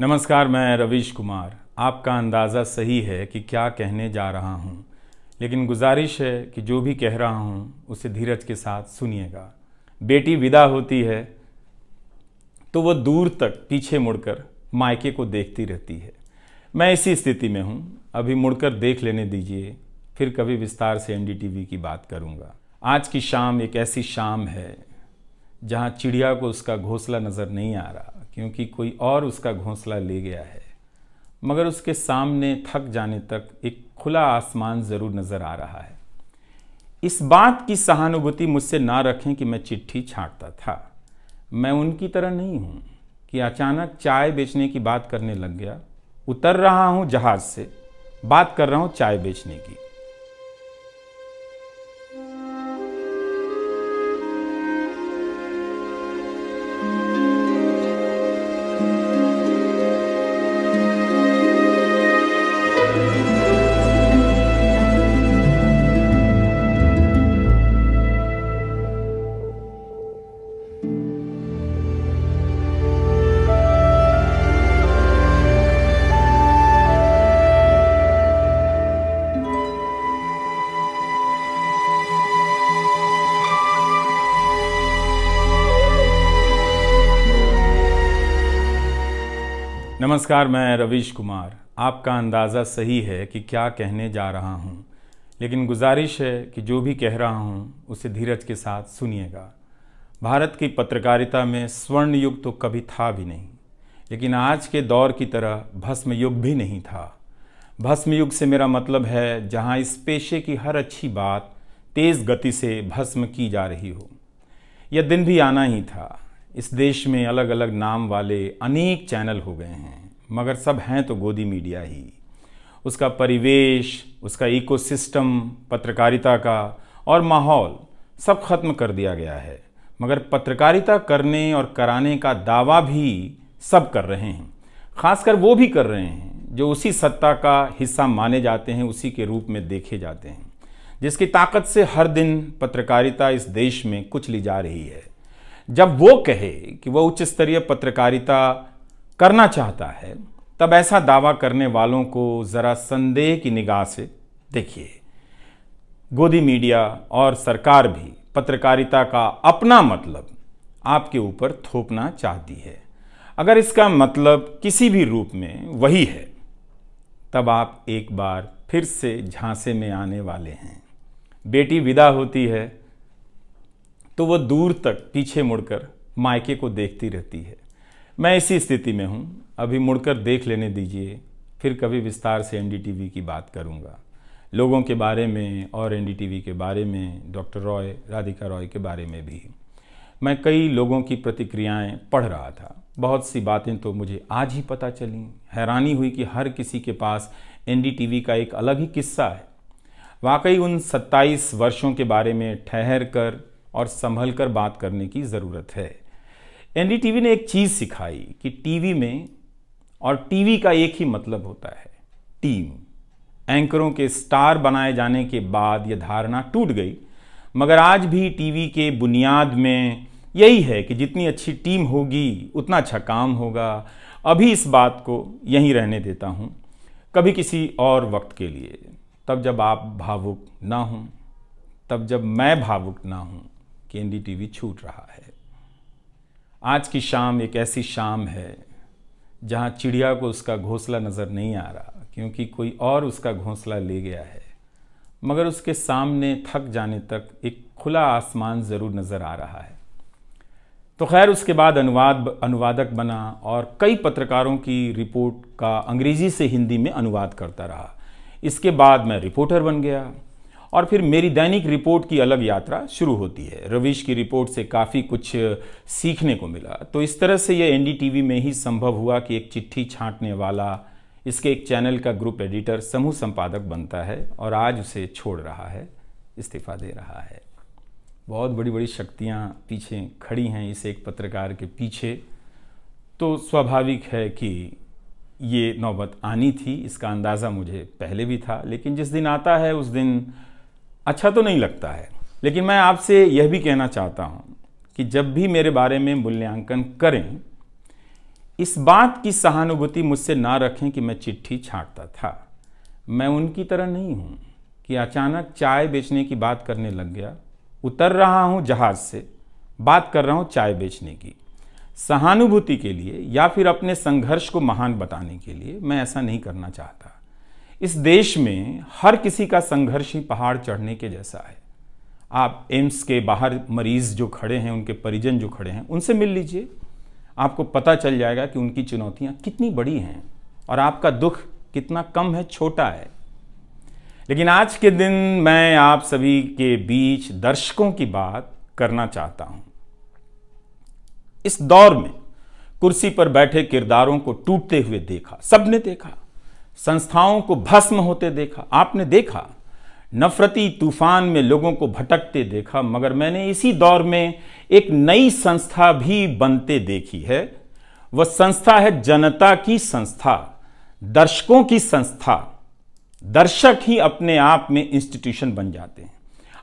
नमस्कार, मैं रवीश कुमार। आपका अंदाज़ा सही है कि क्या कहने जा रहा हूँ, लेकिन गुजारिश है कि जो भी कह रहा हूँ, उसे धीरज के साथ सुनिएगा। बेटी विदा होती है तो वह दूर तक पीछे मुड़कर मायके को देखती रहती है। मैं इसी स्थिति में हूँ। अभी मुड़कर देख लेने दीजिए, फिर कभी विस्तार से एनडीटीवी की बात करूँगा। आज की शाम एक ऐसी शाम है, जहाँ चिड़िया को उसका घोंसला नज़र नहीं आ रहा। क्योंकि कोई और उसका घोंसला ले गया है। मगर उसके सामने थक जाने तक एक खुला आसमान ज़रूर नज़र आ रहा है। इस बात की सहानुभूति मुझसे ना रखें कि मैं चिट्ठी छांटता था। मैं उनकी तरह नहीं हूँ कि अचानक चाय बेचने की बात करने लग गया। उतर रहा हूँ जहाज़ से। बात कर रहा हूँ चाय बेचने की। नमस्कार, मैं रवीश कुमार। आपका अंदाज़ा सही है कि क्या कहने जा रहा हूँ, लेकिन गुजारिश है कि जो भी कह रहा हूँ, उसे धीरज के साथ सुनिएगा। भारत की पत्रकारिता में स्वर्ण युग तो कभी था भी नहीं, लेकिन आज के दौर की तरह भस्म युग भी नहीं था। भस्म युग से मेरा मतलब है, जहाँ इस पेशे की हर अच्छी बात तेज़ गति से भस्म की जा रही हो। यह दिन भी आना ही था। इस देश में अलग अलग नाम वाले अनेक चैनल हो गए हैं, मगर सब हैं तो गोदी मीडिया ही। उसका परिवेश, उसका इकोसिस्टम, पत्रकारिता का और माहौल सब खत्म कर दिया गया है, मगर पत्रकारिता करने और कराने का दावा भी सब कर रहे हैं। खासकर वो भी कर रहे हैं, जो उसी सत्ता का हिस्सा माने जाते हैं, उसी के रूप में देखे जाते हैं, जिसकी ताकत से हर दिन पत्रकारिता इस देश में कुचली जा रही है। जब वो कहे कि वह उच्च स्तरीय पत्रकारिता करना चाहता है, तब ऐसा दावा करने वालों को ज़रा संदेह की निगाह से देखिए। गोदी मीडिया और सरकार भी पत्रकारिता का अपना मतलब आपके ऊपर थोपना चाहती है। अगर इसका मतलब किसी भी रूप में वही है, तब आप एक बार फिर से झांसे में आने वाले हैं। बेटी विदा होती है। तो वह दूर तक पीछे मुड़कर मायके को देखती रहती है। मैं इसी स्थिति में हूँ। अभी मुड़कर देख लेने दीजिए। फिर कभी विस्तार से एनडीटीवी की बात करूँगा। लोगों के बारे में और एनडीटीवी के बारे में, डॉक्टर रॉय, राधिका रॉय के बारे में भी। मैं कई लोगों की प्रतिक्रियाएँ पढ़ रहा था। बहुत सी बातें तो मुझे आज ही पता चली। हैरानी हुई कि हर किसी के पास एनडीटीवी का एक अलग ही किस्सा है। वाकई उन 27 वर्षों के बारे में ठहर कर और संभल कर बात करने की ज़रूरत है। एनडीटीवी ने एक चीज़ सिखाई कि टीवी में और टीवी का एक ही मतलब होता है टीम एंकरों के स्टार बनाए जाने के बाद यह धारणा टूट गई, मगर आज भी टीवी के बुनियाद में यही है कि जितनी अच्छी टीम होगी, उतना अच्छा काम होगा। अभी इस बात को यहीं रहने देता हूँ, कभी किसी और वक्त के लिए। तब जब आप भावुक ना हों, तब जब मैं भावुक ना हूँ कि एनडीटीवी छूट रहा है। आज की शाम एक ऐसी शाम है, जहाँ चिड़िया को उसका घोंसला नज़र नहीं आ रहा, क्योंकि कोई और उसका घोंसला ले गया है। मगर उसके सामने थक जाने तक एक खुला आसमान ज़रूर नज़र आ रहा है। तो खैर, उसके बाद अनुवाद, अनुवादक बना और कई पत्रकारों की रिपोर्ट का अंग्रेज़ी से हिंदी में अनुवाद करता रहा। इसके बाद मैं रिपोर्टर बन गया। और फिर मेरी दैनिक रिपोर्ट की अलग यात्रा शुरू होती है। रवीश की रिपोर्ट से काफ़ी कुछ सीखने को मिला। तो इस तरह से ये एनडीटीवी में ही संभव हुआ कि एक चिट्ठी छांटने वाला, इसके एक चैनल का ग्रुप एडिटर, समूह संपादक बनता है और आज उसे छोड़ रहा है, इस्तीफा दे रहा है। बहुत बड़ी बड़ी शक्तियाँ पीछे खड़ी हैं इस एक पत्रकार के पीछे। तो स्वाभाविक है कि ये नौबत आनी थी, इसका अंदाज़ा मुझे पहले भी था, लेकिन जिस दिन आता है, उस दिन अच्छा तो नहीं लगता है, लेकिन मैं आपसे यह भी कहना चाहता हूँ कि जब भी मेरे बारे में मूल्यांकन करें, इस बात की सहानुभूति मुझसे ना रखें कि मैं चिट्ठी छांटता था। मैं उनकी तरह नहीं हूँ कि अचानक चाय बेचने की बात करने लग गया, उतर रहा हूँ जहाज़ से, बात कर रहा हूँ चाय बेचने की। सहानुभूति के लिए या फिर अपने संघर्ष को महान बताने के लिए मैं ऐसा नहीं करना चाहता। इस देश में हर किसी का संघर्ष ही पहाड़ चढ़ने के जैसा है। आप एम्स के बाहर मरीज़ जो खड़े हैं, उनके परिजन जो खड़े हैं, उनसे मिल लीजिए। आपको पता चल जाएगा कि उनकी चुनौतियाँ कितनी बड़ी हैं और आपका दुख कितना कम है, छोटा है। लेकिन आज के दिन मैं आप सभी के बीच दर्शकों की बात करना चाहता हूँ। इस दौर में कुर्सी पर बैठे किरदारों को टूटते हुए देखा, सबने देखा। संस्थाओं को भस्म होते देखा, आपने देखा, नफरती तूफ़ान में लोगों को भटकते देखा, मगर मैंने इसी दौर में एक नई संस्था भी बनते देखी है। वह संस्था है जनता की संस्था, दर्शकों की संस्था। दर्शक ही अपने आप में इंस्टीट्यूशन बन जाते हैं।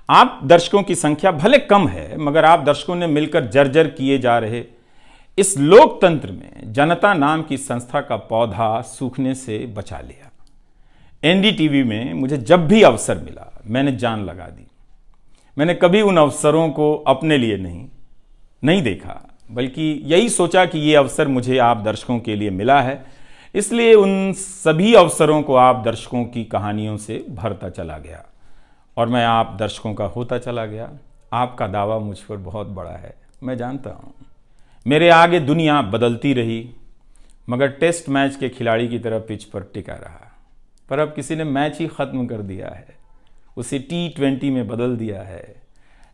आप दर्शकों की संख्या भले कम है, मगर आप दर्शकों ने मिलकर जर्जर किए जा रहे इस लोकतंत्र में जनता नाम की संस्था का पौधा सूखने से बचा लिया। एनडीटीवी में मुझे जब भी अवसर मिला, मैंने जान लगा दी। मैंने कभी उन अवसरों को अपने लिए नहीं नहीं देखा, बल्कि यही सोचा कि ये अवसर मुझे आप दर्शकों के लिए मिला है। इसलिए उन सभी अवसरों को आप दर्शकों की कहानियों से भरता चला गया और मैं आप दर्शकों का होता चला गया। आपका दावा मुझ पर बहुत बड़ा है, मैं जानता हूँ। मेरे आगे दुनिया बदलती रही, मगर टेस्ट मैच के खिलाड़ी की तरह पिच पर टिका रहा। पर अब किसी ने मैच ही ख़त्म कर दिया है, उसे टी ट्वेंटी में बदल दिया है।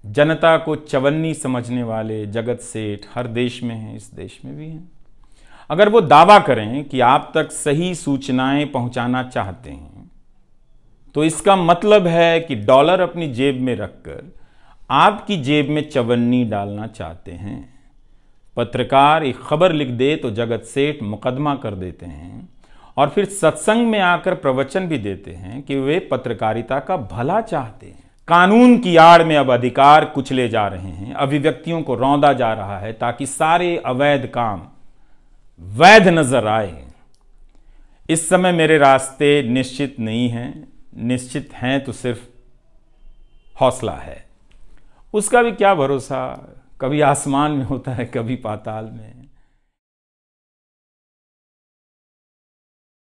जनता को चवन्नी समझने वाले जगत सेठ हर देश में हैं, इस देश में भी हैं। अगर वो दावा करें कि आप तक सही सूचनाएँ पहुंचाना चाहते हैं तो इसका मतलब है कि डॉलर अपनी जेब में रखकर आपकी जेब में चवन्नी डालना चाहते हैं। पत्रकार एक खबर लिख दे तो जगत सेठ मुकदमा कर देते हैं और फिर सत्संग में आकर प्रवचन भी देते हैं कि वे पत्रकारिता का भला चाहते हैं। कानून की आड़ में अब अधिकार कुचले जा रहे हैं। अभिव्यक्तियों को रौंदा जा रहा है ताकि सारे अवैध काम वैध नज़र आए। इस समय मेरे रास्ते निश्चित नहीं हैं। निश्चित हैं तो सिर्फ़ हौसला है। उसका भी क्या भरोसा? कभी आसमान में होता है कभी पाताल में।